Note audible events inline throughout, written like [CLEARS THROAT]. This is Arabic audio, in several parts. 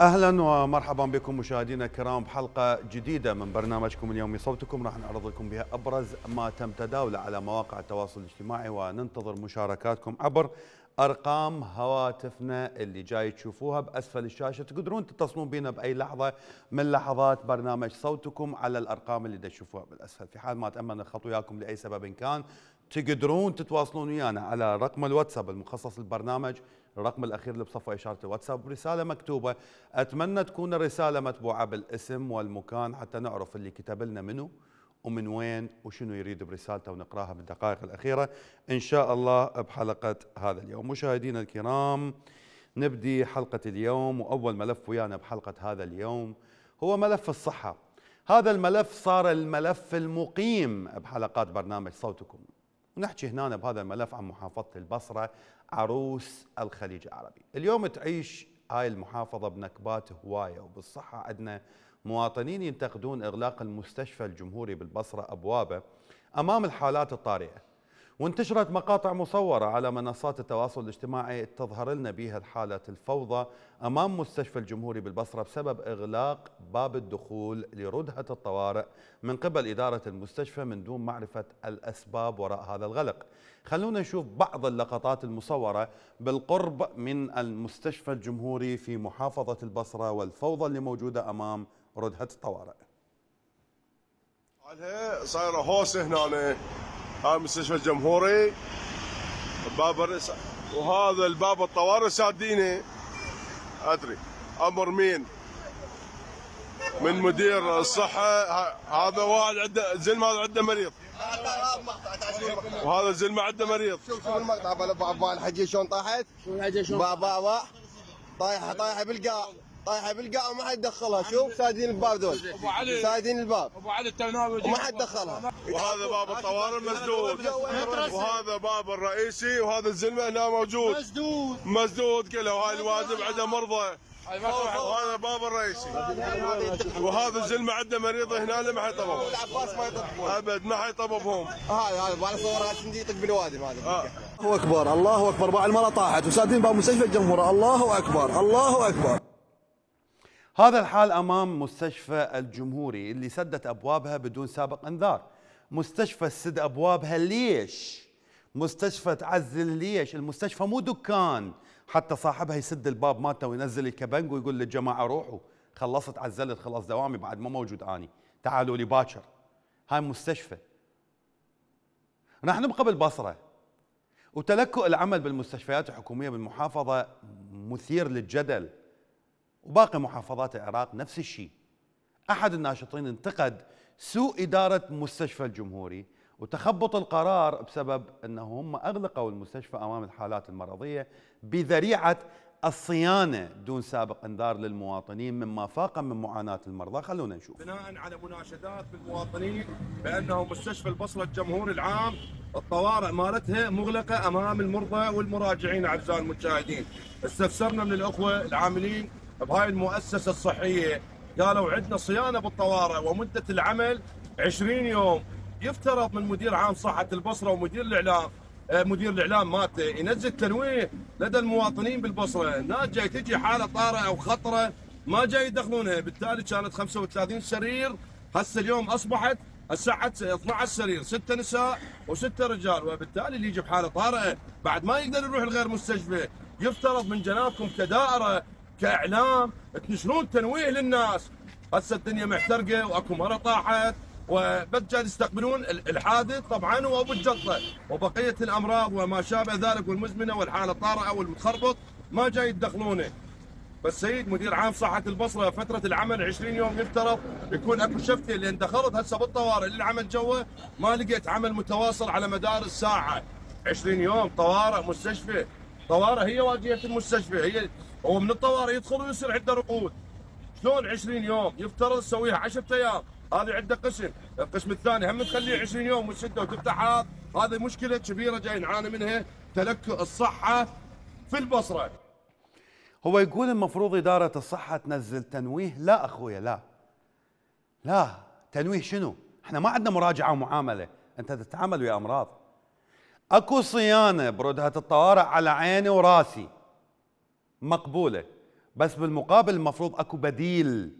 أهلا ومرحبا بكم مشاهدينا الكرام بحلقه جديدة من برنامجكم اليومي. صوتكم راح نعرض لكم بها أبرز ما تم تداوله على مواقع التواصل الاجتماعي وننتظر مشاركاتكم عبر أرقام هواتفنا اللي جاي تشوفوها بأسفل الشاشة. تقدرون تتصلون بنا بأي لحظة من لحظات برنامج صوتكم على الأرقام اللي تشوفوها بالأسفل. في حال ما تامن الخط وياكم لأي سبب كان تقدرون تتواصلون ويانا على رقم الواتساب المخصص للبرنامج الرقم الأخير اللي بصفه إشارة الواتساب رسالة مكتوبة. أتمنى تكون الرسالة متبوعة بالاسم والمكان حتى نعرف اللي كتب لنا منه ومن وين وشنو يريد برسالته ونقراها بالدقائق الأخيرة إن شاء الله بحلقة هذا اليوم. مشاهدينا الكرام نبدي حلقة اليوم وأول ملف ويانا بحلقة هذا اليوم هو ملف الصحة. هذا الملف صار الملف المقيم بحلقات برنامج صوتكم. ونحكي هنا بهذا الملف عن محافظة البصرة عروس الخليج العربي. اليوم تعيش هاي المحافظة بنكبات هواية وبالصحة عندنا مواطنين ينتقدون إغلاق المستشفى الجمهوري بالبصرة أبوابه أمام الحالات الطارئة. وانتشرت مقاطع مصورة على منصات التواصل الاجتماعي تظهر لنا بها حالة الفوضى أمام مستشفى الجمهوري بالبصرة بسبب إغلاق باب الدخول لردهة الطوارئ من قبل إدارة المستشفى من دون معرفة الأسباب وراء هذا الغلق. خلونا نشوف بعض اللقطات المصورة بالقرب من المستشفى الجمهوري في محافظة البصرة والفوضى اللي موجودة أمام ردهة الطوارئ. صايره هوس هنا هذا مستشفى الجمهوري. باب الرئيس وهذا الباب الطوارئ سادينه أدري. أمر مين؟ من مدير الصحة. هذا واحد عنده زلمه هذا عنده مريض. وهذا زلمه عنده مريض. شوف شوف المقطع. بابا الحجي شلون طاحت؟ بابا بابا طايحه طايحة بالقاع. طايحة بالقاع وما حد دخلها. شوف سادين الباب ذول سادين الباب. أبو علي التناوي وما حد دخلها. وهذا باب الطوارئ مسدود. وهذا باب الرئيسي وهذا الزلمة هنا موجود. مسدود. مسدود كله. وهاي الوادم عنده مرضى. وهذا باب الرئيسي. وهذا الزلمة عنده مريض هنا ما حيطبب. العباس ما أبد ما حيطببهم. هذا هذا بعد صورها يطق بالوادم هذا الله أكبر الله أكبر. بعد المرة طاحت. وسادين باب مستشفى الجمهورة الله أكبر الله أكبر. هذا الحال أمام مستشفى الجمهوري اللي سدت أبوابها بدون سابق إنذار. مستشفى تسد أبوابها ليش؟ مستشفى تعزل ليش؟ المستشفى مو دكان. حتى صاحبها يسد الباب مالته وينزل الكبنج ويقول للجماعة روحوا. خلصت عزلت خلص دوامي بعد ما موجود آني. تعالوا لي باكر. هاي مستشفى. راح نبقى بالبصره وتلكؤ العمل بالمستشفيات الحكومية بالمحافظة مثير للجدل. وباقي محافظات العراق نفس الشيء. أحد الناشطين انتقد سوء إدارة مستشفى الجمهوري وتخبط القرار بسبب انه هم أغلقوا المستشفى أمام الحالات المرضية بذريعة الصيانة دون سابق إنذار للمواطنين مما فاق من معاناة المرضى. خلونا نشوف. بناء على مناشدات بالمواطنين بأنه مستشفى البصرة الجمهوري العام الطوارئ مالتها مغلقة أمام المرضى والمراجعين أعزائي المشاهدين. استفسرنا من الأخوة العاملين بهاي المؤسسة الصحية قالوا عندنا صيانة بالطوارئ ومدة العمل 20 يوم. يفترض من مدير عام صحة البصرة ومدير الإعلام آه، مدير الإعلام مالته ينزل تنويه لدى المواطنين بالبصرة. ناس جاي تجي حالة طارئة أو خطرة ما جاي يدخلونها. بالتالي كانت 35 سرير هسه اليوم أصبحت الساعة 12 سرير ستة نساء وستة رجال. وبالتالي اللي يجي بحالة طارئة بعد ما يقدر يروح لغير مستشفى. يفترض من جنابكم كدائرة كإعلام تنشرون تنويه للناس. هسه الدنيا محترقة وأكو مرة طاحت وبس جاي يستقبلون ال- الحادث طبعا وابو الجلطه وبقية الأمراض وما شابه ذلك والمزمنة والحالة الطارئه والمتخربط ما جاي يدخلونه. بس سيد مدير عام صحة البصرة فترة العمل 20 يوم يفترض يكون أكو شفتة لأن دخلت هسه بالطوارئ للعمل جوا ما لقيت عمل متواصل على مدار الساعة. 20 يوم طوارئ مستشفى. طوارئ هي واجهة المستشفى هي هو من الطوارئ يدخل ويصير عنده رقود. شلون 20 يوم؟ يفترض تسويها 10 أيام. هذه عنده قسم. القسم الثاني هم تخليه 20 يوم وتسده وتفتح هذا هذه مشكلة كبيرة جاي نعاني منها. تلكؤ الصحة في البصرة. هو يقول المفروض إدارة الصحة تنزل تنويه؟ لا أخويا لا. لا. تنويه شنو؟ إحنا ما عندنا مراجعة ومعاملة. أنت تتعامل ويا أمراض. أكو صيانة بردهة الطوارئ على عيني وراسي. مقبولة بس بالمقابل المفروض أكو بديل.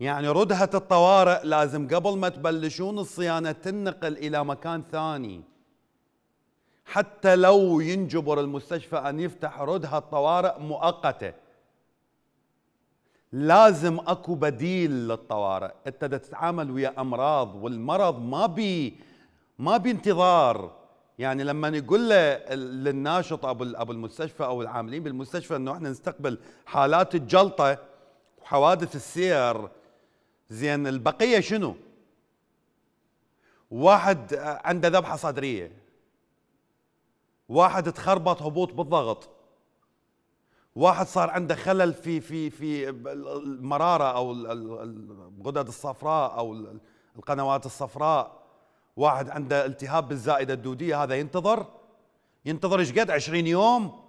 يعني ردهة الطوارئ لازم قبل ما تبلشون الصيانة تنقل إلى مكان ثاني. حتى لو ينجبر المستشفى أن يفتح ردهة طوارئ مؤقتة. لازم أكو بديل للطوارئ. انت تتعامل ويا أمراض والمرض ما بي ما بانتظار يعني لما يقول له للناشط أبو أبو المستشفى أو العاملين بالمستشفى إنه إحنا نستقبل حالات الجلطة وحوادث السير زين البقية شنو؟ واحد عنده ذبحة صدرية. واحد تخربط هبوط بالضغط. واحد صار عنده خلل في في في المرارة أو الغدد الصفراء أو القنوات الصفراء. واحد عنده التهاب بالزائدة الدودية هذا ينتظر. ينتظر إيش قد؟ 20 يوم.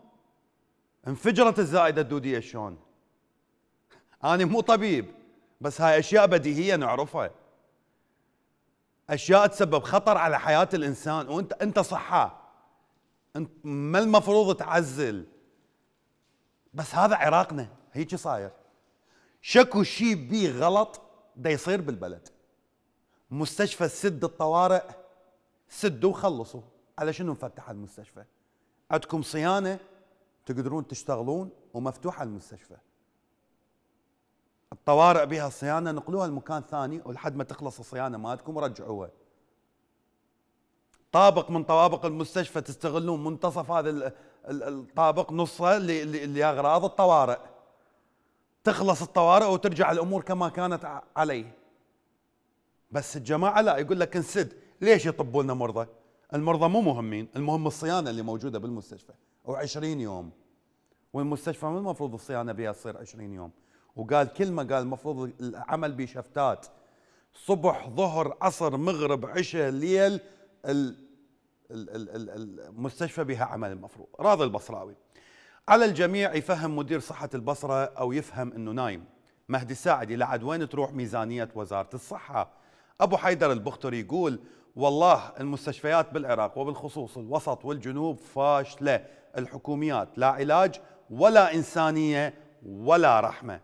انفجرت الزائدة الدودية شلون؟ أنا مو طبيب بس هاي أشياء بديهية نعرفها. أشياء تسبب خطر على حياة الإنسان وانت أنت صحة. انت ما المفروض تعزل. بس هذا عراقنا. هيك صاير. شكو شيء بيه غلط دا يصير بالبلد. مستشفى سد الطوارئ سدوا وخلصوا. على شنو مفتح المستشفى عندكم صيانة تقدرون تشتغلون ومفتوحه المستشفى الطوارئ بها صيانة نقلوها لمكان ثاني ولحد ما تخلص الصيانة مالتكم ورجعوها. طابق من طوابق المستشفى تستغلون منتصف هذا الطابق نصه لاغراض الطوارئ. تخلص الطوارئ وترجع الأمور كما كانت عليه. بس الجماعة لا يقول لك انسد. ليش يطبوا لنا مرضى؟ المرضى مو مهمين. المهم الصيانة اللي موجودة بالمستشفى. و20 يوم. والمستشفى مو المفروض الصيانة بها تصير 20 يوم. وقال كلمه قال المفروض العمل بشفتات. صبح ظهر عصر مغرب عشاء ليل المستشفى بها عمل المفروض راضي البصراوي. على الجميع يفهم مدير صحة البصرة أو يفهم أنه نايم. مهدي ساعدي لعد وين تروح ميزانية وزارة الصحة؟ أبو حيدر البختري يقول والله المستشفيات بالعراق وبالخصوص الوسط والجنوب فاشلة. الحكوميات لا علاج ولا إنسانية ولا رحمة.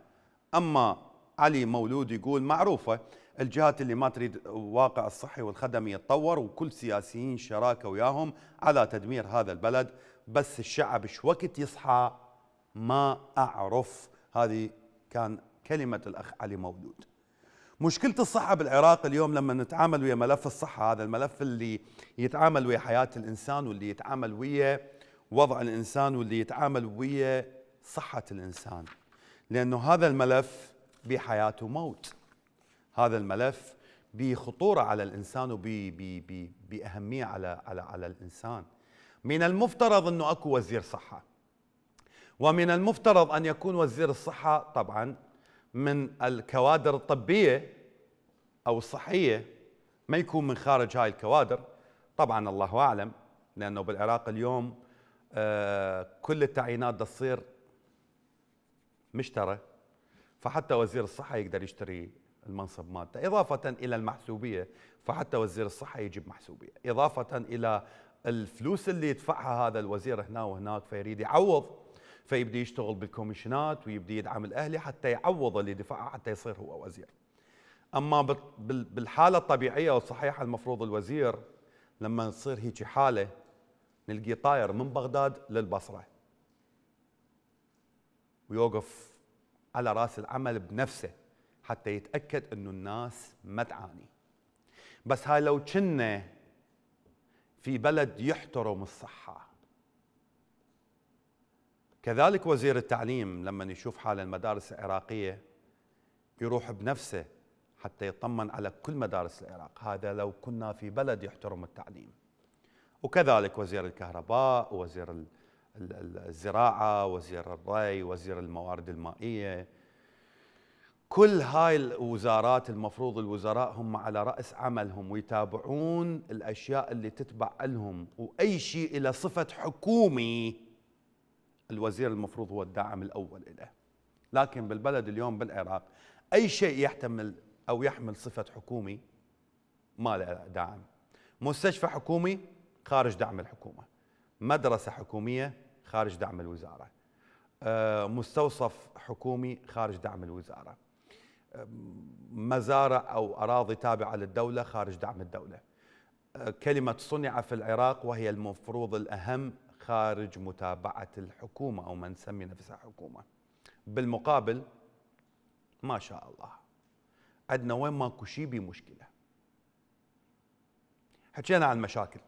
أما علي مولود يقول معروفة الجهات اللي ما تريد الواقع الصحي والخدمي يتطور وكل سياسيين شراكة وياهم على تدمير هذا البلد. بس الشعب شو وقت يصحى؟ ما أعرف. هذه كان كلمة الأخ علي مولود. مشكلة الصحة بالعراق اليوم لما نتعامل ويا ملف الصحة هذا الملف اللي يتعامل ويا حياة الإنسان واللي يتعامل ويا وضع الإنسان واللي يتعامل ويا صحة الإنسان. لأنه هذا الملف بحياته موت. هذا الملف بخطورة على الإنسان وباهميه على على على الإنسان. من المفترض أنه أكو وزير صحة. ومن المفترض أن يكون وزير الصحة طبعا من الكوادر الطبية أو الصحية ما يكون من خارج هاي الكوادر. طبعا الله أعلم لأنه بالعراق اليوم آه، كل التعيينات تصير مشترى فحتى وزير الصحة يقدر يشتري المنصب مالته إضافة إلى المحسوبية. فحتى وزير الصحة يجيب محسوبية إضافة إلى الفلوس اللي يدفعها هذا الوزير هنا وهناك فيريد يعوض فيبدي يشتغل بالكوميشنات ويبدي يدعم الأهلي حتى يعوض اللي دفعها حتى يصير هو وزير. أما بالحالة الطبيعية والصحيحة المفروض الوزير لما تصير هيك حالة نلقي طاير من بغداد للبصرة. ويوقف على رأس العمل بنفسه حتى يتأكد إنه الناس ما تعاني. بس هاي لو كنا في بلد يحترم الصحة كذلك وزير التعليم لما يشوف حال المدارس العراقية يروح بنفسه حتى يطمن على كل مدارس العراق. هذا لو كنا في بلد يحترم التعليم. وكذلك وزير الكهرباء وزير الزراعة وزير الري وزير الموارد المائية. كل هاي الوزارات المفروض الوزراء هم على رأس عملهم ويتابعون الأشياء اللي تتبع لهم. وأي شيء إلى صفة حكومي الوزير المفروض هو الداعم الأول له لكن بالبلد اليوم بالعراق أي شيء يحتمل أو يحمل صفة حكومي ما له دعم مستشفى حكومي خارج دعم الحكومة. مدرسة حكومية خارج دعم الوزارة. آه، مستوصف حكومي خارج دعم الوزارة. مزارع أو أراضي تابعة للدولة خارج دعم الدولة. كلمة صنع في العراق وهي المفروض الأهم خارج متابعة الحكومة أو من نسمي نفسها حكومة. بالمقابل ما شاء الله عندنا وين ماكو شيء بمشكله حكينا عن المشاكل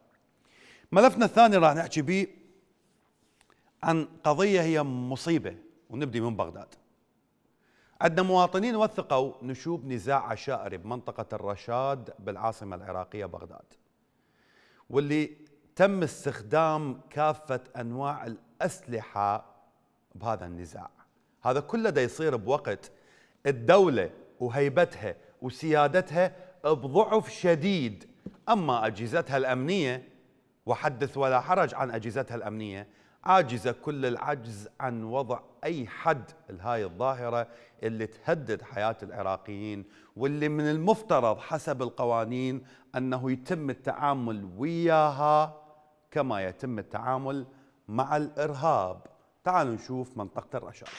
ملفنا الثاني راح نحكي به عن قضية هي مصيبة ونبدي من بغداد. عندنا مواطنين وثقوا نشوب نزاع عشائري بمنطقة الرشاد بالعاصمة العراقية بغداد واللي تم استخدام كافة أنواع الأسلحة بهذا النزاع. هذا كله دا يصير بوقت الدولة وهيبتها وسيادتها بضعف شديد. أما أجهزتها الأمنية وحدث ولا حرج عن أجهزتها الأمنية عاجزة كل العجز عن وضع أي حد لهاي الظاهرة اللي تهدد حياة العراقيين واللي من المفترض حسب القوانين أنه يتم التعامل وياها كما يتم التعامل مع الإرهاب. تعالوا نشوف منطقة الرشاد.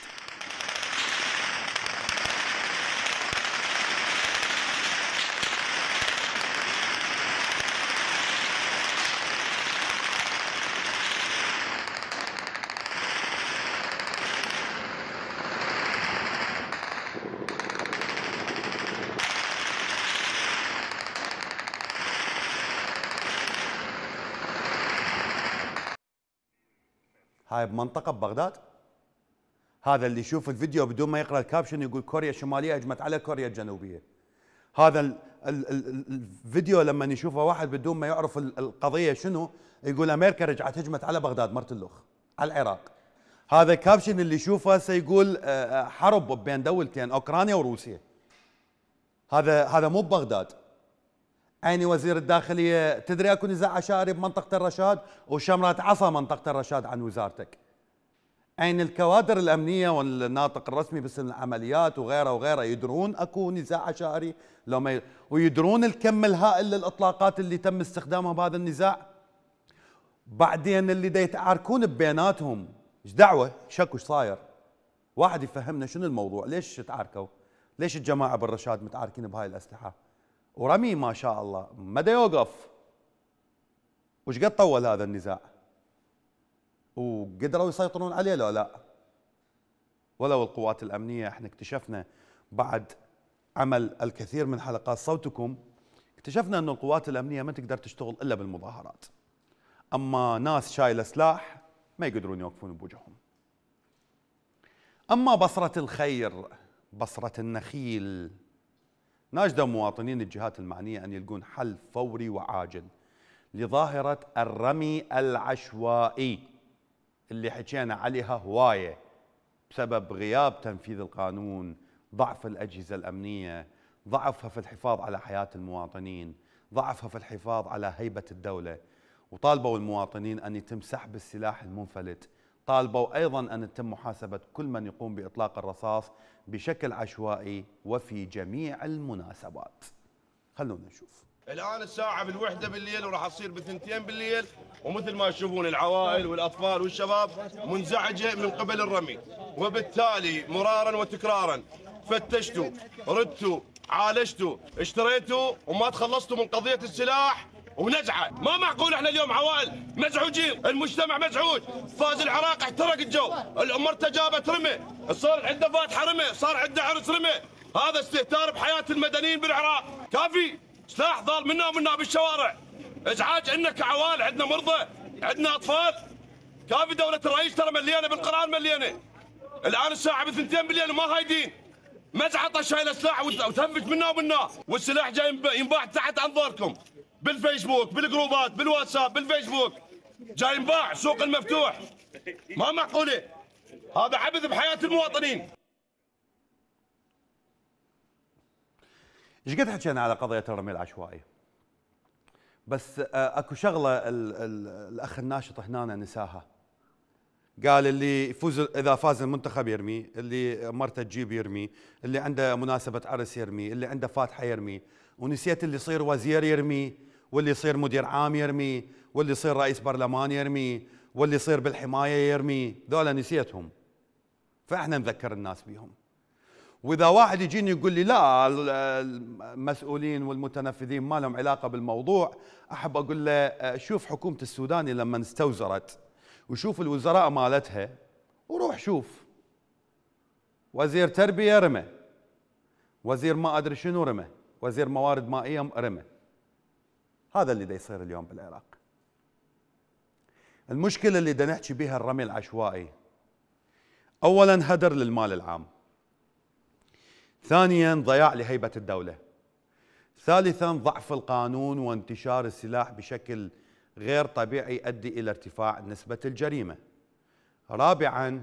هاي بمنطقة ببغداد؟ هذا اللي يشوف الفيديو بدون ما يقرأ ال caption يقول كوريا الشمالية هجمت على كوريا الجنوبية. هذا ال ال ال الفيديو لما يشوفه واحد بدون ما يعرف القضية شنو يقول أمريكا رجعت هجمت على بغداد مرت اللخ على العراق. هذا caption اللي يشوفه سيقول آه، آه، حرب بين دولتين أوكرانيا وروسيا. هذا هذا مو ببغداد. عيني وزير الداخلية تدري أكو نزاع عشائري بمنطقة الرشاد؟ وشمرات عصا منطقة الرشاد عن وزارتك. عين الكوادر الأمنية والناطق الرسمي باسم العمليات وغيره وغيره يدرون أكو نزاع عشائري لو ما ي... ويدرون الكم الهائل للإطلاقات اللي تم استخدامها بهذا النزاع. بعدين اللي دا يتعاركون ببيناتهم إيش دعوة؟ شكو إيش صاير؟ واحد يفهمنا شنو الموضوع؟ ليش تعاركوا ليش الجماعة بالرشاد متعاركين بهاي الأسلحة؟ ورمي ما شاء الله. مدى يوقف؟ وش قد طول هذا النزاع؟ وقدروا يسيطرون عليه لو لا؟ ولو القوات الأمنية إحنا اكتشفنا بعد عمل الكثير من حلقات صوتكم اكتشفنا أن القوات الأمنية ما تقدر تشتغل إلا بالمظاهرات. أما ناس شايلة سلاح ما يقدرون يوقفون بوجههم. أما بصرة الخير بصرة النخيل ناشد مواطنين الجهات المعنية أن يلقون حل فوري وعاجل لظاهرة الرمي العشوائي اللي حكينا عليها هواية بسبب غياب تنفيذ القانون ضعف الأجهزة الأمنية ضعفها في الحفاظ على حياة المواطنين ضعفها في الحفاظ على هيبة الدولة. وطالبوا المواطنين أن يتم سحب السلاح المنفلت. طالبوا أيضا أن تتم محاسبة كل من يقوم بإطلاق الرصاص بشكل عشوائي وفي جميع المناسبات. خلونا نشوف. الآن الساعة بالوحدة بالليل وراح تصير بثنتين بالليل ومثل ما تشوفون العوائل والأطفال والشباب منزعجة من قبل الرمي. وبالتالي مرارا وتكرارا فتشتوا ردتوا عالجتوا اشتريتوا وما تخلصتوا من قضية السلاح ونزعه. ما معقول إحنا اليوم عوائل مزعوجين المجتمع مزعوج. فاز العراق احترق الجو. الامرته جابت رمي صار عنده فاتحة رمي صار عنده عرس رمي. هذا استهتار بحياة المدنيين بالعراق. كافي. سلاح ضال منا ومنا بالشوارع. ازعاج عندنا كعوائل عندنا مرضى عندنا أطفال. كافي دولة الرئيس ترى مليانة بالقرآن مليانة. الآن الساعة بثنتين بالليل ما هايدين. مزعطه شايله سلاح وتنفج منا ومنا. والسلاح جاي ينباع تحت أنظاركم. بالفيسبوك بالجروبات بالواتساب بالفيسبوك. جاي ينباع سوق المفتوح. ما معقولة؟ هذا عبث بحياة المواطنين. إيش قد حكينا على قضية الرمي العشوائي؟ بس آه، أكو شغلة ال ال الأخ الناشط هنا نساها. قال اللي يفوز إذا فاز المنتخب يرمي اللي مرته تجيب يرمي اللي عنده مناسبة عرس يرمي اللي عنده فاتحة يرمي. ونسيت اللي يصير وزير يرمي واللي يصير مدير عام يرمي واللي يصير رئيس برلمان يرمي واللي يصير بالحماية يرمي. ذولا نسيتهم. فإحنا نذكر الناس بيهم وإذا واحد يجيني يقول لي لا المسؤولين والمتنفذين ما لهم علاقة بالموضوع أحب أقول له شوف حكومة السودان لما استوزرت. وشوف الوزراء مالتها وروح شوف. وزير تربية رمى. وزير ما أدري شنو رمى. وزير موارد مائية رمى. هذا اللي دا يصير اليوم بالعراق. المشكلة اللي دا نحكي بها الرمي العشوائي. اولا هدر للمال العام. ثانيا ضياع لهيبة الدولة. ثالثا ضعف القانون وانتشار السلاح بشكل غير طبيعي يؤدي إلى ارتفاع نسبة الجريمة. رابعا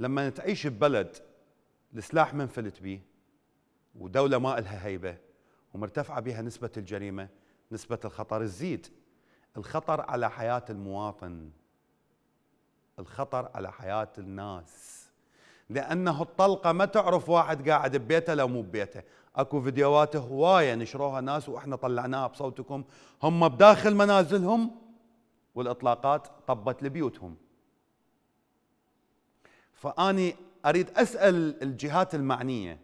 لما تعيش ببلد السلاح منفلت به ودولة ما لها هيبة ومرتفعة بها نسبة الجريمة نسبة الخطر تزيد. الخطر على حياة المواطن. الخطر على حياة الناس. لأنه الطلقة ما تعرف واحد قاعد ببيته لو مو ببيته. أكو فيديوهات هواية نشروها ناس وإحنا طلعناها بصوتكم. هم بداخل منازلهم والإطلاقات طبت لبيوتهم. فأني أريد أسأل الجهات المعنية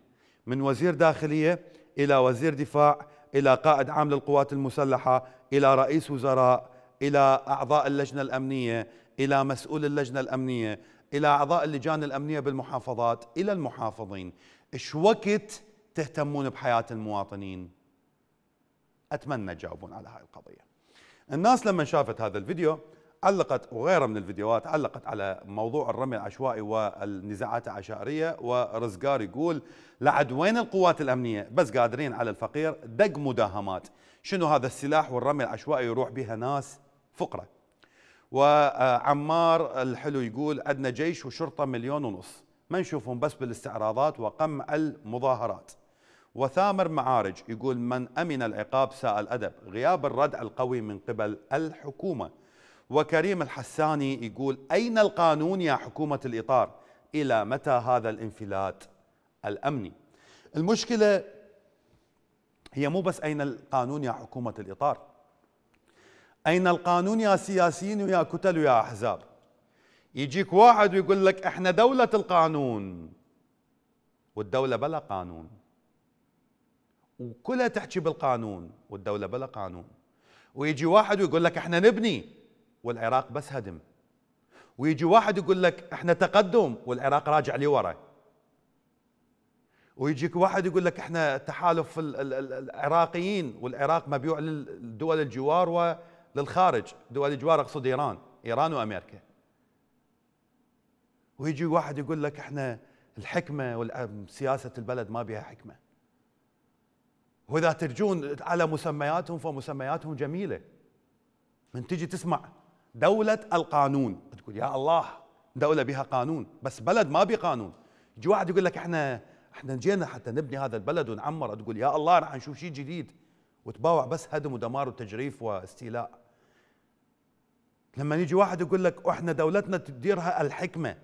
من وزير داخلية إلى وزير دفاع إلى قائد عام للقوات المسلحة إلى رئيس وزراء إلى أعضاء اللجنة الأمنية إلى مسؤول اللجنة الأمنية إلى أعضاء اللجان الأمنية بالمحافظات إلى المحافظين. إيش وقت تهتمون بحياة المواطنين؟ أتمنى تجاوبون على هاي القضية. الناس لما شافت هذا الفيديو علقت وغيره من الفيديوهات علقت على موضوع الرمي العشوائي والنزاعات العشائرية ورزقار يقول لعد وين القوات الأمنية؟ بس قادرين على الفقير دق مداهمات. شنو هذا السلاح والرمي العشوائي يروح بها ناس فقره وعمار الحلو يقول عندنا جيش وشرطة مليون ونص. ما نشوفهم بس بالاستعراضات وقمع المظاهرات. وثامر معارج يقول من أمن العقاب ساء الأدب. غياب الردع القوي من قبل الحكومة. وكريم الحساني يقول أين القانون يا حكومة الإطار؟ إلى متى هذا الانفلات الأمني؟ المشكلة هي مو بس أين القانون يا حكومة الإطار. أين القانون يا سياسيين ويا كتل ويا أحزاب؟ يجيك واحد ويقول لك إحنا دولة القانون. والدولة بلا قانون. وكلها تحكي بالقانون والدولة بلا قانون. ويجي واحد ويقول لك إحنا نبني والعراق بس هدم. ويجي واحد يقول لك إحنا تقدم والعراق راجع لورا ويجيك واحد يقول لك إحنا تحالف العراقيين والعراق مبيوع للدول الجوار وللخارج دول الجوار اقصد إيران إيران وأمريكا. ويجي واحد يقول لك إحنا الحكمة وسياسه البلد ما بها حكمة. وإذا ترجون على مسمياتهم فمسمياتهم جميلة. من تجي تسمع دولة القانون تقول يا الله دولة بها قانون بس بلد ما بيه قانون. يجي واحد يقول لك إحنا إحنا جينا حتى نبني هذا البلد ونعمر تقول يا الله راح نشوف شيء جديد. وتباوع بس هدم ودمار وتجريف واستيلاء. لما يجي واحد يقول لك إحنا دولتنا تديرها الحكمة.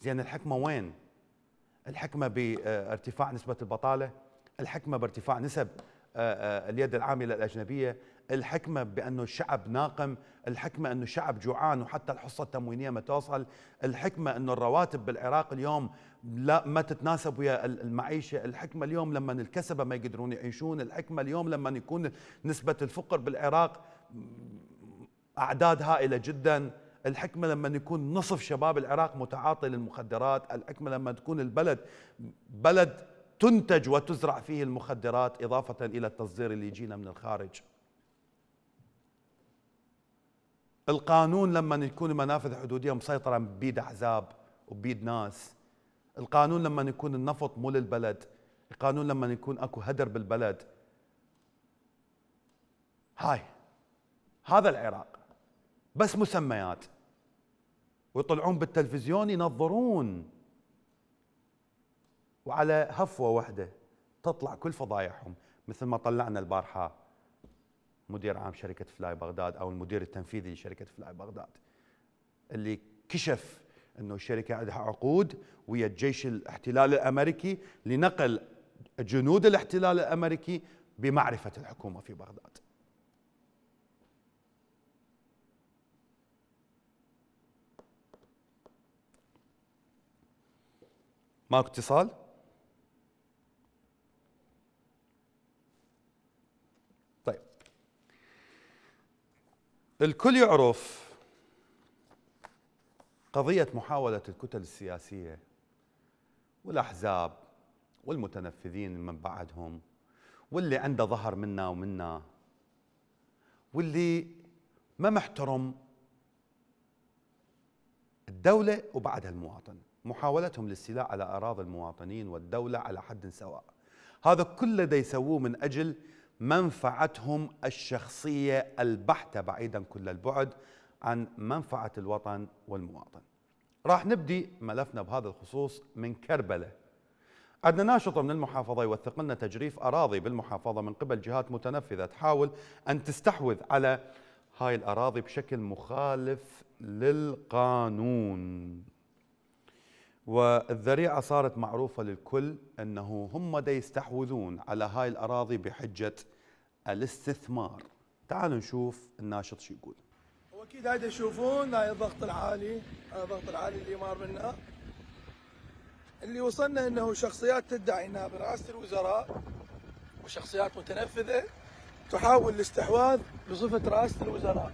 زين الحكمة وين؟ الحكمة بارتفاع نسبة البطالة الحكمة بارتفاع نسب آه، آه، اليد العاملة الأجنبية الحكمة بأنه الشعب ناقم الحكمة أنه الشعب جوعان وحتى الحصة التموينية ما توصل الحكمة أنه الرواتب بالعراق اليوم لا ما تتناسب ويا المعيشة الحكمة اليوم لما الكسبة ما يقدرون يعيشون الحكمة اليوم لما يكون نسبة الفقر بالعراق أعداد هائلة جدا. الحكمة لما يكون نصف شباب العراق متعاطي للمخدرات الحكمة لما تكون البلد بلد تنتج وتزرع فيه المخدرات إضافة إلى التصدير اللي يجينا من الخارج. القانون لما يكون المنافذ الحدوديه مسيطرة بيد أحزاب وبيد ناس. القانون لما يكون النفط مو للبلد. القانون لما يكون أكو هدر بالبلد. هاي هذا العراق. بس مسميات. ويطلعون بالتلفزيون ينظرون. وعلى هفوة واحدة تطلع كل فضايحهم. مثل ما طلعنا البارحة مدير عام شركة فلاي بغداد أو المدير التنفيذي لشركة فلاي بغداد اللي كشف إنه الشركة عندها عقود ويا الجيش الاحتلال الأمريكي لنقل جنود الاحتلال الأمريكي بمعرفة الحكومة في بغداد. ماكو اتصال؟ طيب. الكل يعرف قضية محاولة الكتل السياسية والأحزاب والمتنفذين من بعدهم واللي عنده ظهر منا ومنا واللي ما محترم الدولة وبعدها المواطن. محاولتهم للاستيلاء على أراضي المواطنين والدولة على حد سواء. هذا كله دا يسووه من أجل منفعتهم الشخصية البحتة بعيدا كل البعد عن منفعة الوطن والمواطن. راح نبدي ملفنا بهذا الخصوص من كربلة. عندنا ناشطة من المحافظة يوثق لنا تجريف أراضي بالمحافظة من قبل جهات متنفذة تحاول أن تستحوذ على هاي الأراضي بشكل مخالف للقانون. والذريعة صارت معروفة للكل أنه هم دا يستحوذون على هاي الأراضي بحجة الاستثمار. تعالوا نشوف الناشط شو يقول. وأكيد هاي تشوفون هاي الضغط العالي هذا الضغط العالي اللي مار منا اللي وصلنا إنه شخصيات تدعي انها برئاسة الوزراء وشخصيات متنفذة تحاول الاستحواذ بصفة رئاسة الوزراء.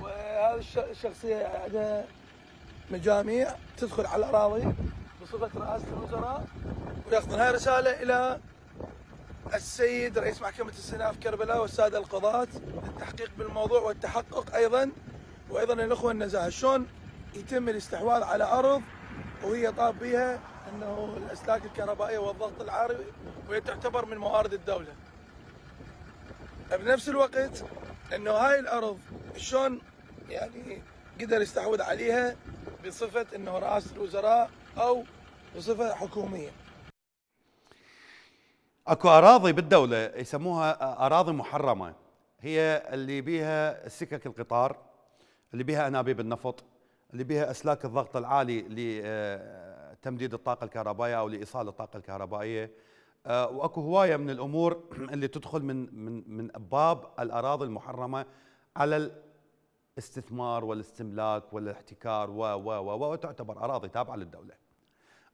وهذه الشخصية عندها مجاميع تدخل على الاراضي بصفة رئاسه الوزراء وياخذون هاي رساله إلى السيد رئيس محكمة استئناف كربلاء والسادة القضاة للتحقيق بالموضوع والتحقق أيضا وأيضا الأخوة النزاهة. شلون يتم الاستحواذ على أرض وهي طاب بها أنه الأسلاك الكهربائية والضغط العاري وهي تعتبر من موارد الدولة. بنفس الوقت أنه هاي الأرض شلون يعني قدر يستحوذ عليها بصفة أنه رئاسة الوزراء أو بصفة حكومية. أكو أراضي بالدولة يسموها أراضي محرمة. هي اللي بيها سكك القطار اللي بيها أنابيب النفط اللي بيها أسلاك الضغط العالي لتمديد الطاقة الكهربائية أو لإيصال الطاقة الكهربائية. آه، وأكو هواية من الأمور [CLEARS THROAT] اللي تدخل من من من أبواب الأراضي المحرمة على الاستثمار والاستملاك والاحتكار و و و وتعتبر أراضي تابعة للدولة.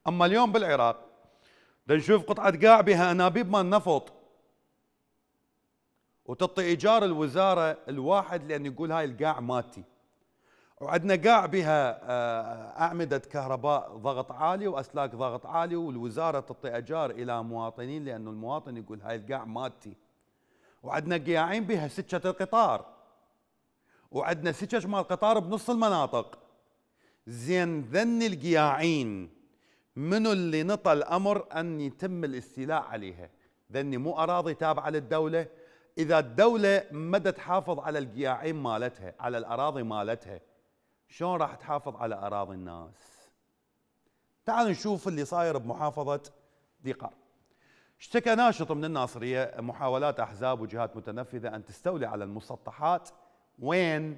أما اليوم بالعراق نشوف قطعة قاع بها أنابيب مال نفط وتعطي إيجار الوزارة الواحد لأن يقول هاي القاع ماتي. وعندنا قاع بها آه، أعمدة كهرباء ضغط عالي وأسلاك ضغط عالي والوزارة تعطي أجار إلى مواطنين لأنه المواطن يقول هاي القاع ماتي. وعندنا قياعين بها سكة القطار. وعندنا سكك مال القطار بنص المناطق. زين ذن القياعين. منو اللي نطى الأمر أن يتم الاستيلاء عليها؟ ذني مو أراضي تابعة للدولة. إذا الدولة مدى تحافظ على القياعين مالتها على الأراضي مالتها شلون راح تحافظ على أراضي الناس؟ تعالوا نشوف اللي صاير بمحافظة ديقار. اشتكى ناشط من الناصرية محاولات أحزاب وجهات متنفذة أن تستولي على المسطحات وين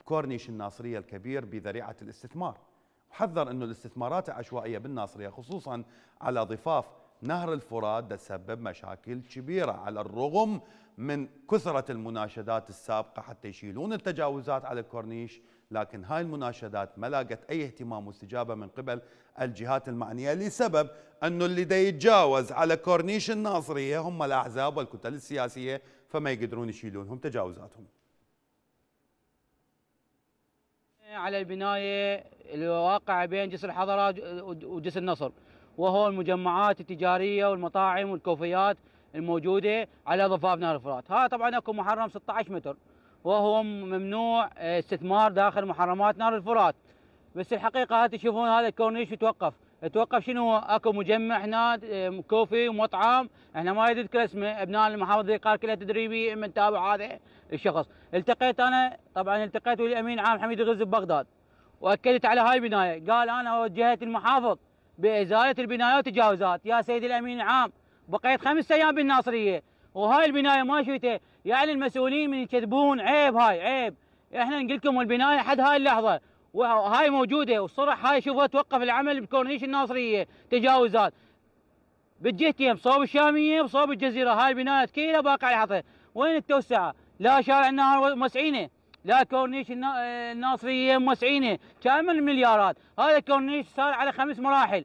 بكورنيش الناصرية الكبير بذريعة الاستثمار حذر إنه الاستثمارات العشوائيه بالناصرية خصوصا على ضفاف نهر الفرات تسبب مشاكل كبيرة على الرغم من كثرة المناشدات السابقة حتى يشيلون التجاوزات على الكورنيش لكن هاي المناشدات ما لاقت أي اهتمام واستجابة من قبل الجهات المعنية لسبب إنه اللي دا يتجاوز على كورنيش الناصرية هم الأحزاب والكتل السياسية فما يقدرون يشيلونهم تجاوزاتهم. على البناية الواقعه بين جسر الحضره وجسر النصر. وهو المجمعات التجارية والمطاعم والكوفيات الموجودة على ضفاف نهر الفرات، هذا طبعا أكو محرم 16 متر. وهو ممنوع استثمار داخل محرمات نهر الفرات. بس الحقيقة تشوفون هذا الكورنيش يتوقف، يتوقف شنو أكو مجمع هنا كوفي ومطعم. إحنا ما نذكر اسمه. أبناء المحافظة قال كلها تدريبي من تابع هذا الشخص. التقيت أنا طبعا التقيت ولي أمين عام حميد الغز ببغداد. وأكدت على هاي البناية. قال أنا وجهت المحافظ بازاله البنايات والتجاوزات يا سيدي الأمين العام بقيت خمس أيام بالناصرية. وهاي البناية ما شفته يعني المسؤولين من يكذبون. عيب هاي عيب. إحنا نقول لكم البناية حد هاي اللحظة. وهاي موجودة والصرح هاي شوفوا توقف العمل بكورنيش الناصرية تجاوزات. بجهتين بصوب الشامية بصوب الجزيرة هاي البنايات كلها باقي على وين التوسعة؟ لا شارع النهر موسعينه لا كورنيش الناصرية موسعينه كامل المليارات. هذا الكورنيش صار على خمس مراحل.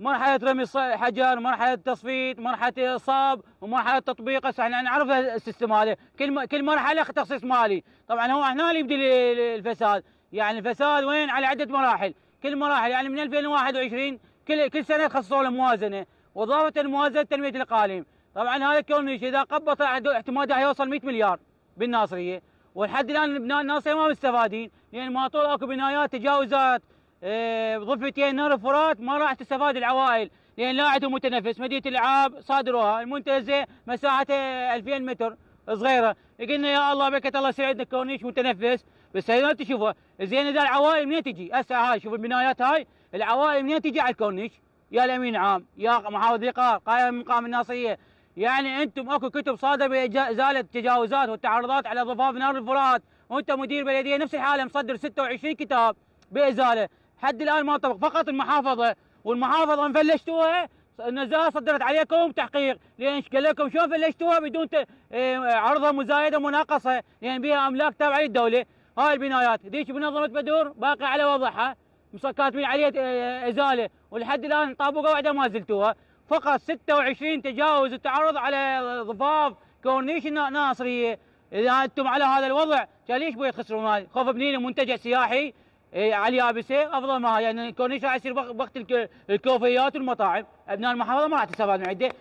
مرحلة رمي حجر مرحلة تصفيت مرحلة صب ومرحلة تطبيق هسه إحنا نعرف ال system هذا. كل كل مرحلة تخصيص مالي. طبعا هو هنا اللي يبدي ال- ال- الفساد. يعني الفساد وين؟ على عدة مراحل. كل مراحل يعني من 2021 كل كل سنة خصصوا له موازنة. واضافه الموازنة تنميه الإقاليم. طبعا هذا الكورنيش إذا قبض اعتماده حيوصل 100 مليار بالناصرية. ولحد الآن ابناء الناصريه ما مستفادين. لأن ما طول أكو بنايات تجاوزات آه، ضفتين نهر الفرات ما راح تستفاد العوائل. لأن لا عندهم متنفس. مدينة الالعاب صادروها. المنتزه مساحته 2000 متر صغيرة. قلنا يا الله بكت الله عندنا كورنيش متنفس. بس هي ما تشوفها. زين إذا العوائل منين تجي. هسه هاي شوف البنايات هاي. العوائل منين تجي على الكورنيش. يا الامين عام يا محافظ ايقاف قائم مقام الناصرية. يعني أنتم أكو كتب صادرة بازاله التجاوزات والتعرضات على ضفاف نهر الفرات. وأنت مدير بلديه نفس الحاله مصدر 26 كتاب بإزالة. حد الآن ما طبق فقط المحافظة. والمحافظة مفلشتوها النزاهه صدرت عليكم تحقيق. لأن قال لكم شلون فلشتوها؟ بدون إيه، عرضها مزايدة مناقصة. لأن بها أملاك تابعه للدولة. هاي البنايات. ذيك منظمه بدور باقي على وضعها. كاتبين عليها إيه، إزالة. ولحد الآن طابوا قاعدة ما زلتوها. فقط 26 تجاوز وتعرض على ضفاف كورنيش ناصرية. إذا أنتم على هذا الوضع كان ليش بغيت تخسرون هاي خوف بنين منتجع سياحي إيه، على اليابسه أفضل ما يعني الكورنيش راح يصير وقت وقت الك- الكوفيات والمطاعم. أبناء المحافظة ما راح تستفاد من عنده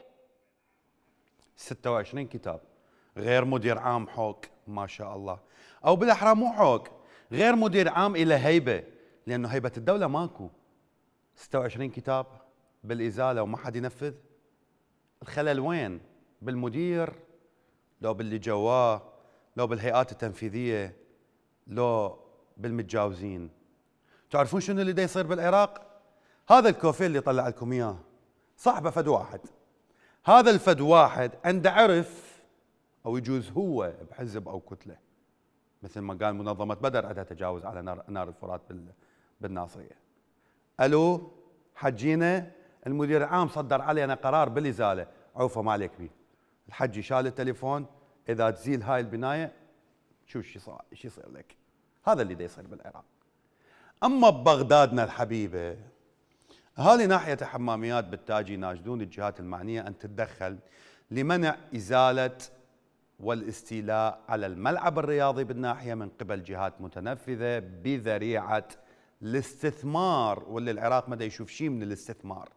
26 كتاب. غير مدير عام حوك ما شاء الله. أو بالأحرى مو حوك غير مدير عام إلى هيبة لأنه هيبة الدولة ماكو. 26 كتاب بالإزالة وما حد ينفذ. الخلل وين؟ بالمدير لو باللي جواه لو بالهيئات التنفيذية لو بالمتجاوزين. تعرفون شنو اللي دا يصير بالعراق؟ هذا الكوفيل اللي طلع لكم إياه. صاحبه فد واحد. هذا الفد واحد عنده عرف أو يجوز هو بحزب أو كتلة. مثل ما قال منظمة بدر عندها تجاوز على نار, نار الفرات بال بالناصرية. ألو حجينا؟ المدير العام صدر علينا قرار بالإزالة. عوفه ما عليك بيه. الحجي شال التليفون. إذا تزيل هاي البناية شوف شو صار شو يصير لك؟ هذا اللي دا يصير بالعراق. أما ببغدادنا الحبيبة اهالي ناحية الحماميات بالتاجي يناشدون الجهات المعنية أن تتدخل لمنع إزالة والاستيلاء على الملعب الرياضي بالناحيه من قبل جهات متنفذة بذريعة الاستثمار واللي العراق ما دا يشوف شيء من الاستثمار.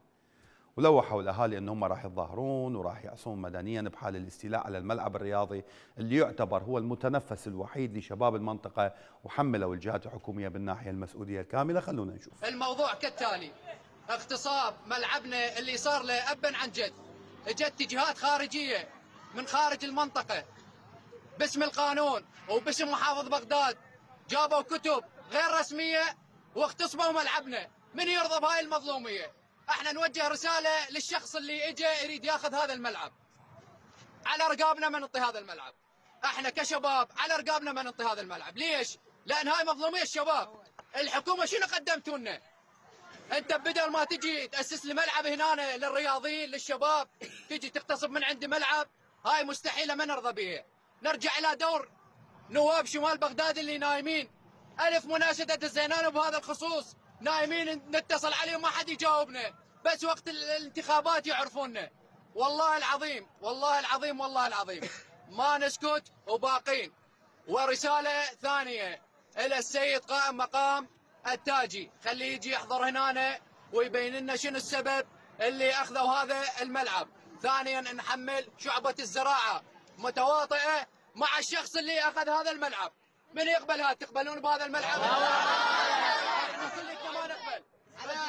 ولوحوا الاهالي أنهم راح يتظاهرون وراح يعصون مدنيا بحال الاستيلاء على الملعب الرياضي اللي يعتبر هو المتنفس الوحيد لشباب المنطقة وحملوا الجهات الحكومية بالناحيه المسؤولية الكاملة. خلونا نشوف. الموضوع كالتالي. اغتصاب ملعبنا اللي صار له ابا عن جد. إجت جهات خارجية. من خارج المنطقة. باسم القانون وباسم محافظ بغداد. جابوا كتب غير رسمية واغتصبوا ملعبنا. من يرضى بهاي المظلومية؟ إحنا نوجه رسالة للشخص اللي اجى يريد ياخذ هذا الملعب. على رقابنا ما نعطي هذا الملعب. إحنا كشباب على رقابنا ما نعطي هذا الملعب. ليش؟ لأن هاي مظلومية الشباب. الحكومة شنو قدمتوا لنا انت بدل ما تجي تأسس لي ملعب هنا للرياضيين للشباب تجي تغتصب من عندي ملعب هاي مستحيلة ما نرضى بها نرجع إلى دور نواب شمال بغداد اللي نايمين. ألف مناشدة الزينان بهذا الخصوص. نايمين نتصل عليهم ما حد يجاوبنا. بس وقت ال- الانتخابات يعرفونا. والله العظيم والله العظيم والله العظيم. ما نسكت وباقين. ورسالة ثانية. إلى السيد قائم مقام التاجي. خليه يجي يحضر هنا ويبين لنا شنو السبب اللي أخذوا هذا الملعب. ثانيا نحمل شعبة الزراعة متواطئة مع الشخص اللي أخذ هذا الملعب. من يقبل هذا؟ تقبلون بهذا الملعب؟ إحنا ما نقبل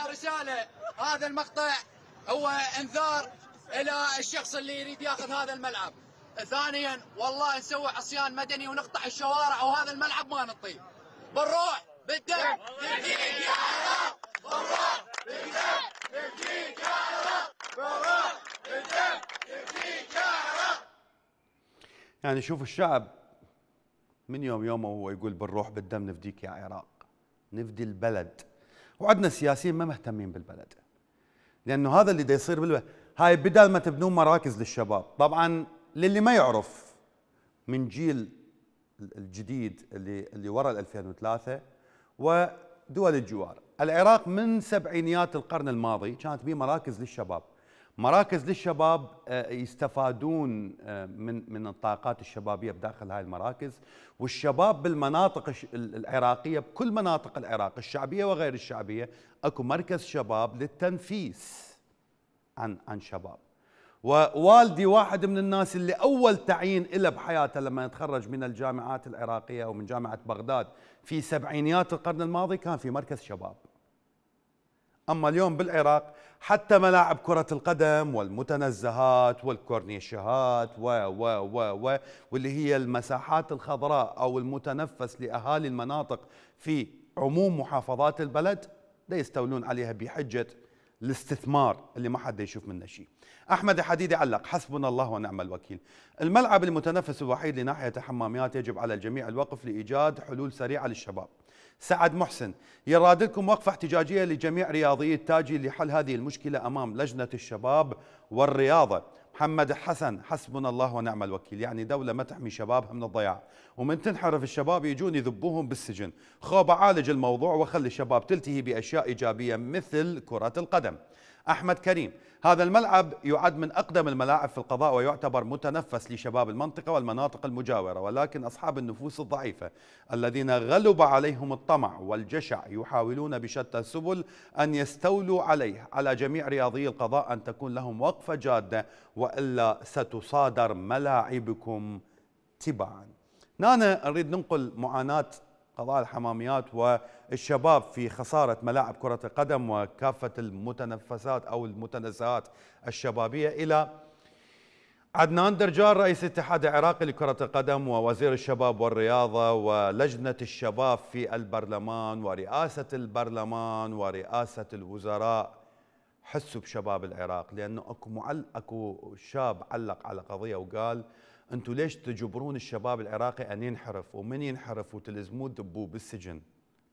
رسالة هذا المقطع هو إنذار إلى الشخص اللي يريد يأخذ هذا الملعب. ثانيا والله نسوي عصيان مدني ونقطع الشوارع وهذا الملعب ما نعطيه بالروح بالدم. نفديك يا عراق بالروح بالدم. نفديك يا عراق يعني شوف الشعب من يوم يومه وهو يقول بالروح بالدم نفديك يا عراق نفدي البلد. وعندنا سياسيين ما مهتمين بالبلد. لأنه هذا اللي دا يصير بالبلد هاي بدل ما تبنون مراكز للشباب طبعا للي ما يعرف من جيل الجديد اللي اللي ورا ال 2003 ودول الجوار. العراق من سبعينيات القرن الماضي كانت به مراكز للشباب. مراكز للشباب آه، يستفادون آه، من من الطاقات الشبابية بداخل هاي المراكز. والشباب بالمناطق العراقية بكل مناطق العراق الشعبية وغير الشعبية أكو مركز شباب للتنفيس عن عن شباب. ووالدي واحد من الناس اللي أول تعيين له بحياته لما يتخرج من الجامعات العراقية أو من جامعة بغداد في سبعينيات القرن الماضي كان في مركز شباب. أما اليوم بالعراق حتى ملاعب كرة القدم والمتنزهات والكورنيشات و و و و واللي هي المساحات الخضراء أو المتنفس لأهالي المناطق في عموم محافظات البلد لا يستولون عليها بحجة الاستثمار اللي ما حد يشوف منه شيء. أحمد حديدي علق حسبنا الله ونعم الوكيل. الملعب المتنفس الوحيد لناحية حماميات يجب على الجميع الوقف لإيجاد حلول سريعة للشباب. سعد محسن يراد لكم وقفة احتجاجية لجميع رياضيي التاجي لحل هذه المشكلة أمام لجنة الشباب والرياضة محمد حسن حسبنا الله ونعم الوكيل. يعني دولة ما تحمي شبابها من الضياع. ومن تنحرف الشباب يجون يذبوهم بالسجن. خوب عالج الموضوع وخلي الشباب تلتهي بأشياء إيجابية مثل كرة القدم. أحمد كريم. هذا الملعب يعد من أقدم الملاعب في القضاء ويعتبر متنفس لشباب المنطقة والمناطق المجاورة ولكن أصحاب النفوس الضعيفة الذين غلب عليهم الطمع والجشع يحاولون بشتى السبل أن يستولوا عليه. على جميع رياضي القضاء أن تكون لهم وقفة جادة وإلا ستصادر ملاعبكم تبعا. هنا نريد ننقل معاناة قضاء الحماميات والشباب في خسارة ملاعب كرة القدم وكافة المتنفسات أو المتنزهات الشبابية إلى عدنان درجان رئيس الاتحاد العراقي لكرة القدم ووزير الشباب والرياضة ولجنة الشباب في البرلمان ورئاسة البرلمان ورئاسة الوزراء. حسوا بشباب العراق لأنه أكو معل أكو شاب علق على قضية وقال أنتم ليش تجبرون الشباب العراقي أن ينحرف ومن ينحرف وتلزموه تدبوه بالسجن؟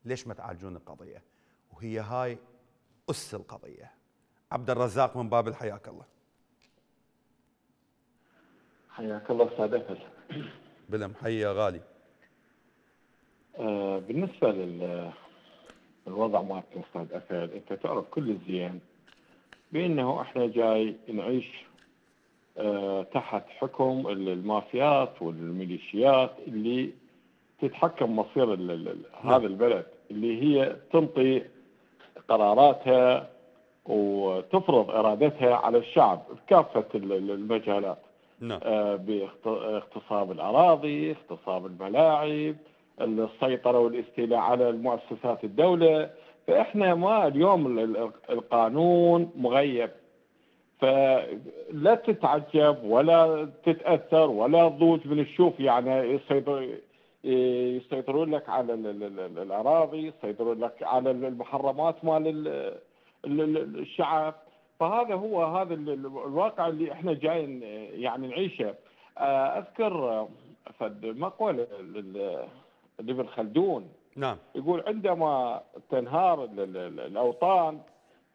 ليش ما تعالجون القضية؟ وهي هاي أس القضية. عبد الرزاق من باب حياك الله. حياك الله أستاذ بلم حي يا غالي. آه بالنسبة لل الوضع مالك أستاذ افل أنت تعرف كل زين بأنه إحنا جاي نعيش تحت حكم المافيات والميليشيات اللي تتحكم مصير ال- هذا البلد اللي هي تنطي قراراتها وتفرض إرادتها على الشعب بكافة ال- ال- المجالات. نعم. آه، باغتصاب الأراضي، اغتصاب الملاعب، السيطرة والاستيلاء على المؤسسات الدولة، فإحنا ما اليوم ال- ال- القانون مغيب. فلا تتعجب ولا تتأثر ولا تضوج من الشوف يعني يسيطر يسيطرون لك على ال- ال- ال- الأراضي، يسيطرون لك على المحرمات مال ال- ال- ال- الشعب، فهذا هو هذا ال- ال- الواقع اللي إحنا جايين يعني نعيشه. آه، أذكر فد مقوله لابن خلدون؟ نعم. يقول عندما تنهار ال- ال- ال- الأوطان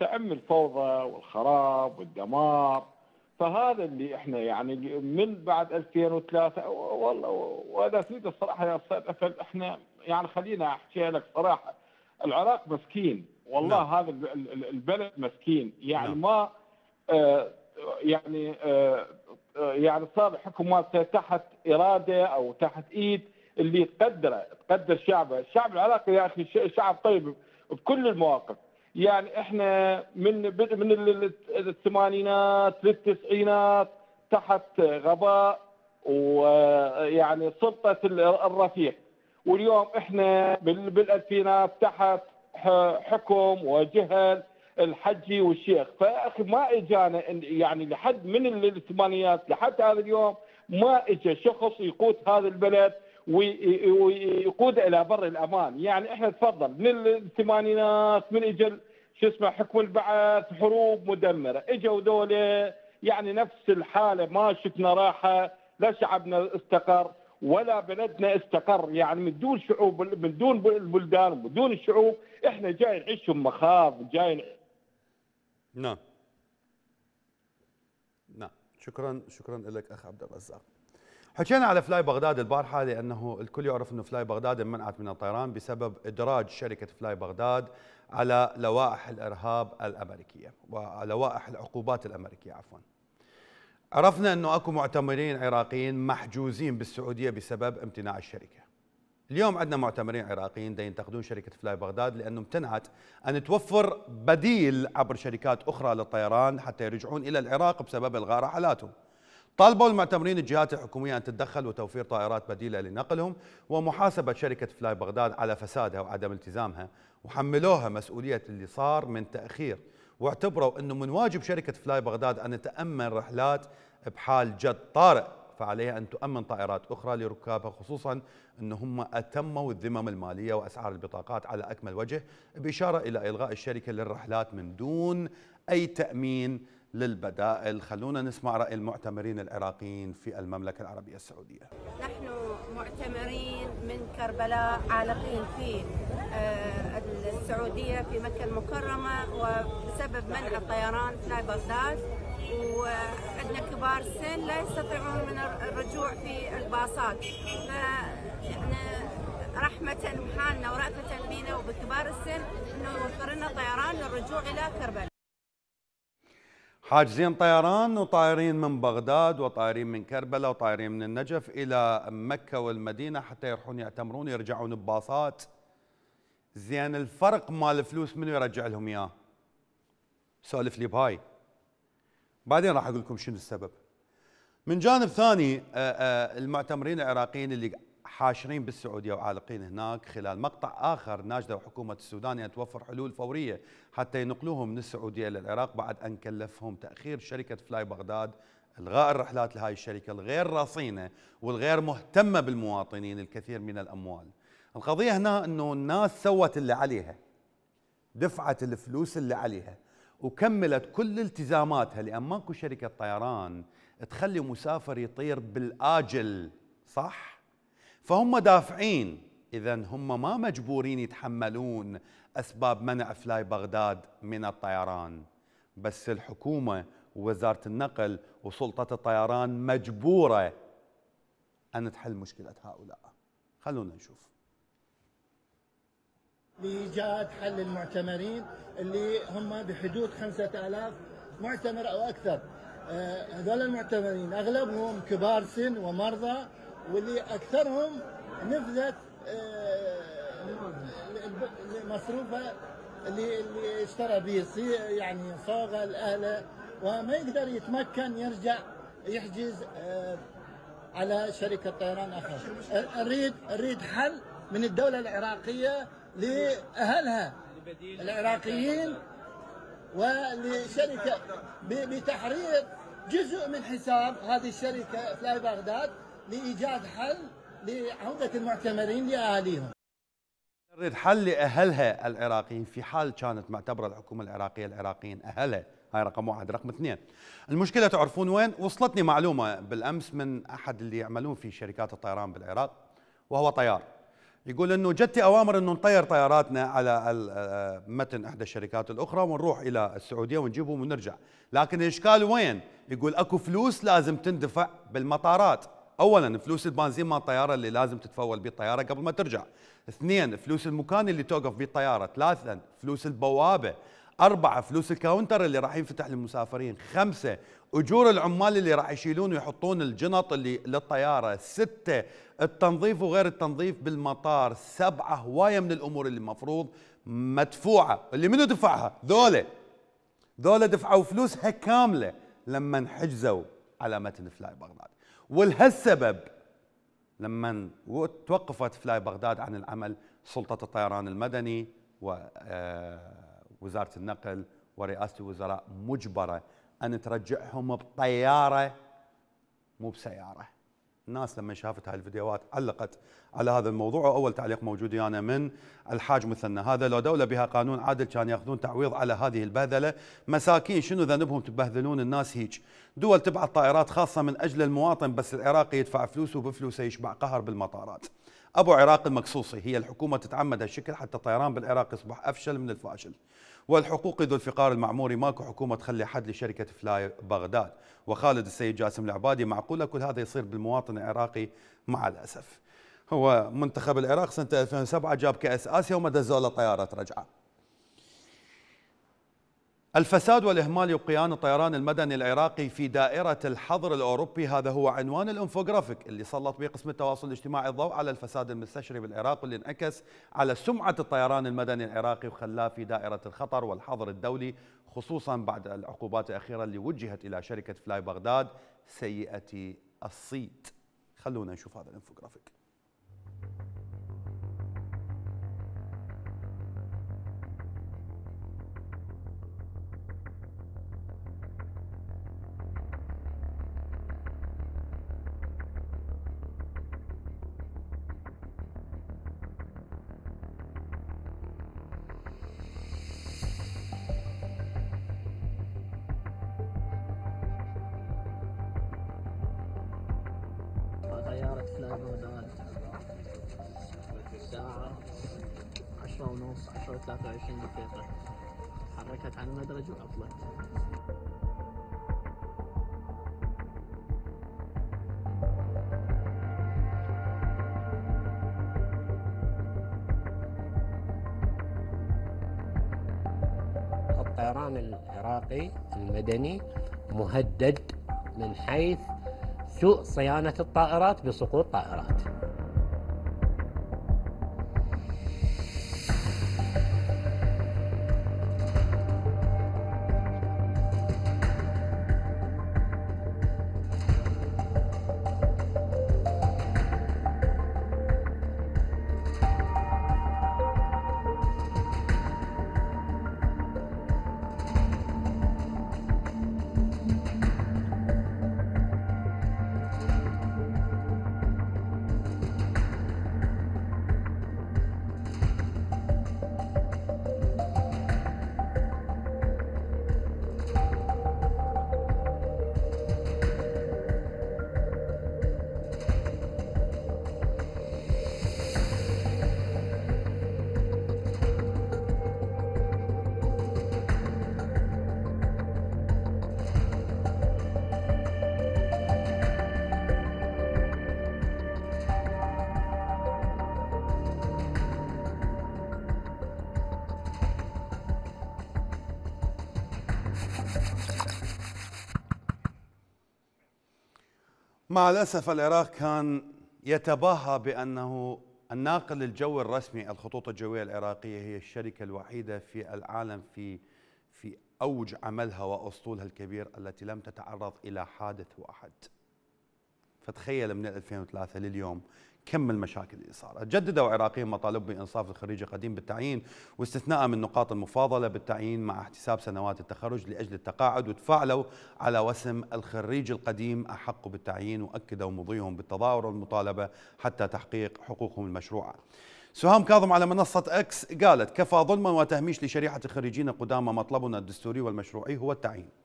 تعم الفوضى والخراب والدمار فهذا اللي إحنا يعني من بعد 2003 والله وأنا تريد الصراحة يا أستاذ أفل إحنا يعني خلينا أحكي لك صراحة العراق مسكين والله نعم. هذا ال- ال- البلد مسكين يعني نعم. ما آه يعني آه آه، يعني صار الحكم مالته تحت إرادة أو تحت إيد اللي تقدره تقدر شعبه، الشعب العراقي يا أخي شعب طيب بكل المواقف، يعني إحنا من بدء من ال- ال- الثمانينات للتسعينات تحت غباء ويعني سلطة ال- الرفيق، واليوم إحنا بال- بالألفينات تحت حكم وجهل الحجي والشيخ. فيا أخي ما إجانا يعني لحد من ال- الثمانينات لحد هذا اليوم ما اجى شخص يقود هذا البلد ويقود إلى بر الأمان. يعني إحنا تفضل من الثمانينات من اجى شو اسمه حكم البعث حروب مدمرة. إجوا ذولا يعني نفس الحالة ما شفنا راحة لا شعبنا استقر ولا بلدنا استقر. يعني من دون شعوب من دون البلدان ومن دون الشعوب إحنا جاي نعيش مخاض جاي نعم. نعم. شكرا شكرا لك أخ عبد الرزاق. حكينا على فلاي بغداد البارحة لأنه الكل يعرف إنه فلاي بغداد منعت من الطيران بسبب إدراج شركة فلاي بغداد على لوائح الإرهاب الأمريكية ولوائح العقوبات الأمريكية عفوا. عرفنا إنه أكو معتمرين عراقيين محجوزين بالسعودية بسبب امتناع الشركة. اليوم عندنا معتمرين عراقيين ينتقدون شركة فلاي بغداد لأنه امتنعت أن توفر بديل عبر شركات أخرى للطيران حتى يرجعون إلى العراق بسبب الغاء رحلاتهم. طالبوا المعتمرين الجهات الحكومية أن تتدخل وتوفير طائرات بديلة لنقلهم ومحاسبة شركة فلاي بغداد على فسادها وعدم التزامها وحملوها مسؤولية اللي صار من تأخير واعتبروا إنه من واجب شركة فلاي بغداد أن تأمن رحلات بحال جد طارئ فعليها أن تؤمن طائرات أخرى لركابها خصوصا ان هم أتموا الذمم المالية وأسعار البطاقات على أكمل وجه بإشارة إلى إلغاء الشركة للرحلات من دون أي تأمين للبدائل. خلونا نسمع رأي المعتمرين العراقيين في المملكة العربية السعودية. نحن معتمرين من كربلاء عالقين في آه، السعودية في مكة المكرمة وبسبب منع الطيران فلاي بغداد. وعندنا كبار السن لا يستطيعون من الرجوع في الباصات. فإحنا رحمة بحالنا ورأفة بنا وبكبار السن إنه يوفر لنا طيران للرجوع إلى كربلاء. حاجزين طيران وطايرين من بغداد وطايرين من كربلاء وطايرين من النجف إلى مكة والمدينة حتى يروحون يعتمرون يرجعون بباصات. زين الفرق مال الفلوس منو يرجع لهم إياه؟ سولف لي بهاي بعدين راح أقول لكم شنو السبب. من جانب ثاني آه، آه، المعتمرين العراقيين اللي حاشرين بالسعودية وعالقين هناك خلال مقطع آخر ناشده حكومه السوداني ان توفر حلول فورية حتى ينقلوهم من السعودية إلى العراق بعد أن كلفهم تأخير شركة فلاي بغداد إلغاء الرحلات لهذه الشركة الغير رصينه والغير مهتمة بالمواطنين الكثير من الأموال. القضية هنا إنه الناس سوت اللي عليها. دفعت الفلوس اللي عليها وكملت كل التزاماتها لأن ماكو شركة طيران تخلي مسافر يطير بالآجل صح؟ فهم دافعين. اذا هم ما مجبورين يتحملون أسباب منع فلاي بغداد من الطيران. بس الحكومة ووزارة النقل وسلطة الطيران مجبورة أن تحل مشكلة هؤلاء. خلونا نشوف. لإيجاد حل المعتمرين اللي هم بحدود 5000 معتمر أو أكثر. آه، هذول المعتمرين أغلبهم كبار سن ومرضى واللي أكثرهم نفذت آه، مصروفه اللي اللي اشترى به يعني صاغه لاهله وما يقدر يتمكن يرجع يحجز آه، على شركة طيران آخر. نريد نريد حل من الدولة العراقية لأهلها. العراقيين ولشركة بتحرير جزء من حساب هذه الشركة فلاي بغداد لإيجاد حل لعودة المعتمرين لأهاليهم. نريد حل لأهلها العراقيين في حال كانت معتبرة الحكومة العراقية العراقيين أهلها. هاي رقم واحد. رقم اثنين المشكلة تعرفون وين؟ وصلتني معلومة بالأمس من أحد اللي يعملون في شركات الطيران بالعراق وهو طيار. يقول إنه جتي أوامر إنه نطير طياراتنا على آه، متن إحدى الشركات الأخرى ونروح إلى السعودية ونجيبهم ونرجع. لكن الاشكال وين؟ يقول أكو فلوس لازم تندفع بالمطارات. اولا فلوس البنزين مال الطيارة اللي لازم تتفول به الطيارة قبل ما ترجع. اثنين فلوس المكان اللي توقف به الطيارة. ثلاثا فلوس البوابة. أربعة فلوس ال counter اللي راح ينفتح للمسافرين. خمسة أجور العمال اللي راح يشيلون ويحطون الجنط اللي للطيارة. ستة التنظيف وغير التنظيف بالمطار. سبعة هواية من الأمور اللي المفروض مدفوعة. اللي منو دفعها؟ ذولا. ذولا دفعوا فلوسها كاملة لما حجزوا على متن فلاي بغداد. ولهالسبب لما توقفت فلاي بغداد عن العمل سلطة الطيران المدني ووزارة آه، النقل ورئاسة الوزراء مجبرة أن ترجعهم بطيارة مو بسيارة. الناس لما شافت هاي الفيديوهات علقت على هذا الموضوع. واول تعليق موجود أنا من الحاج مثنى. هذا لو دولة بها قانون عادل كان يأخذون تعويض على هذه البهذلة. مساكين شنو ذنبهم تبهذلون الناس هيك دول تبعث طائرات خاصة من أجل المواطن بس العراقي يدفع فلوسه وبفلوسه يشبع قهر بالمطارات. أبو عراق المقصوصي هي الحكومة تتعمد هالشكل حتى الطيران بالعراق يصبح أفشل من الفاشل. والحقوقي ذو الفقار المعموري ماكو حكومة تخلي حد لشركة فلاي بغداد. وخالد السيد جاسم العبادي معقولة كل هذا يصير بالمواطن العراقي؟ مع الأسف. هو منتخب العراق سنة 2007 جاب كأس آسيا وما دزوا له طيارة رجعة. الفساد والإهمال يبقيان الطيران المدني العراقي في دائرة الحظر الأوروبي. هذا هو عنوان الإنفوغرافيك اللي سلط به قسم التواصل الاجتماعي الضوء على الفساد المستشري بالعراق واللي انعكس على سمعة الطيران المدني العراقي وخلاه في دائرة الخطر والحظر الدولي خصوصا بعد العقوبات الأخيرة اللي وجهت إلى شركة فلاي بغداد سيئة الصيت خلونا نشوف هذا الإنفوغرافيك. 10 ونص 10 23 دقيقة. حركت على المدرج وعطلت الطيران العراقي المدني مهدد من حيث سوء صيانة الطائرات بسقوط طائرات. مع الأسف العراق كان يتباهى بأنه الناقل الجوي الرسمي الخطوط الجوية العراقية هي الشركة الوحيدة في العالم في في أوج عملها وأسطولها الكبير التي لم تتعرض إلى حادث واحد. فتخيل من 2003 لليوم كم المشاكل اللي صارت. جددوا عراقيين مطالب بإنصاف الخريج القديم بالتعيين واستثناء من نقاط المفاضلة بالتعيين مع احتساب سنوات التخرج لأجل التقاعد وتفاعلوا على وسم الخريج القديم أحق بالتعيين وأكدوا مضيهم بالتظاهر والمطالبة حتى تحقيق حقوقهم المشروعة. سهام كاظم على منصة إكس قالت كفى ظلما وتهميش لشريحة الخريجين القدامى مطلبنا الدستوري والمشروعي هو التعيين.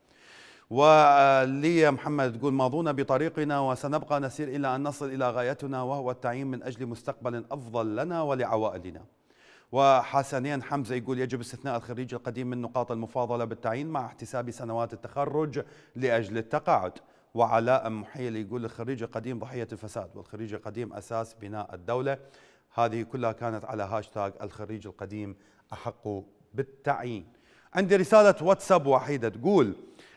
ولي محمد تقول ماضون بطريقنا وسنبقى نسير إلى أن نصل إلى غايتنا وهو التعيين من أجل مستقبل أفضل لنا ولعوائلنا. وحسنين حمزة يقول يجب استثناء الخريج القديم من نقاط المفاضلة بالتعيين مع احتساب سنوات التخرج لأجل التقاعد. وعلاء محيل يقول الخريج القديم ضحية الفساد والخريج القديم أساس بناء الدولة. هذه كلها كانت على هاشتاج الخريج القديم أحق بالتعيين. عندي رسالة واتساب وحيدة تقول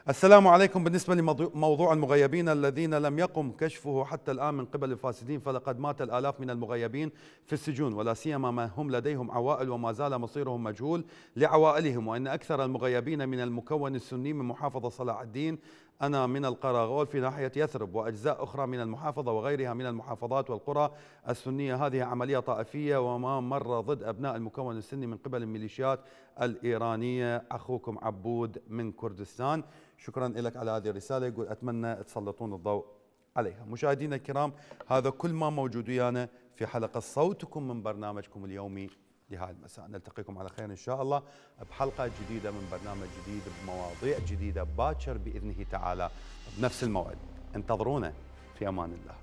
السلام عليكم بالنسبة لموضوع المغيبين الذين لم يقم كشفه حتى الآن من قبل الفاسدين فلقد مات الآلاف من المغيبين في السجون ولا سيما ما هم لديهم عوائل وما زال مصيرهم مجهول لعوائلهم وإن أكثر المغيبين من المكون السني من محافظة صلاح الدين أنا من القراغول في ناحية يثرب وأجزاء أخرى من المحافظة وغيرها من المحافظات والقرى السنية. هذه عملية طائفية وما مر ضد أبناء المكون السني من قبل الميليشيات الإيرانية. أخوكم عبود من كردستان. شكرا لك على هذه الرسالة. يقول أتمنى تسلطون الضوء عليها. مشاهدينا الكرام هذا كل ما موجود ويانا في حلقة صوتكم من برنامجكم اليومي. لهذا المساء. نلتقيكم على خير إن شاء الله بحلقة جديدة من برنامج جديد بمواضيع جديدة باكر بإذنه تعالى بنفس الموعد. انتظرونا في أمان الله.